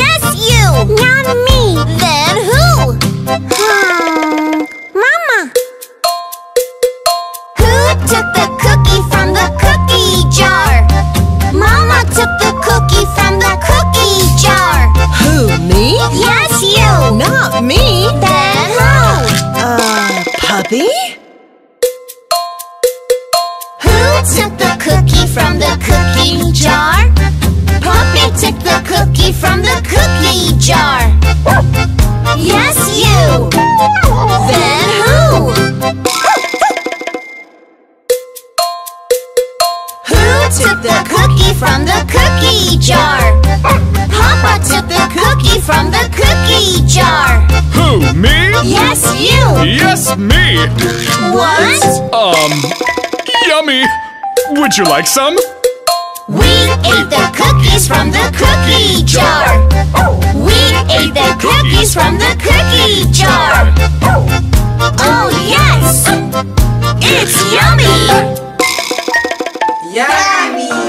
Yes, you! Not me! Then who? Hmm, Mama! Who took the cookie from the cookie jar? Mama took the cookie from the cookie jar! Who, me? Yes, you! Not me! Then who? Uh, puppy? Who took the cookie from the cookie jar? Took the cookie from the cookie jar? Papa took the cookie from the cookie jar. Who, me? Yes, you. Yes, me. What? Um, yummy. Would you like some? We ate the cookies Yummy!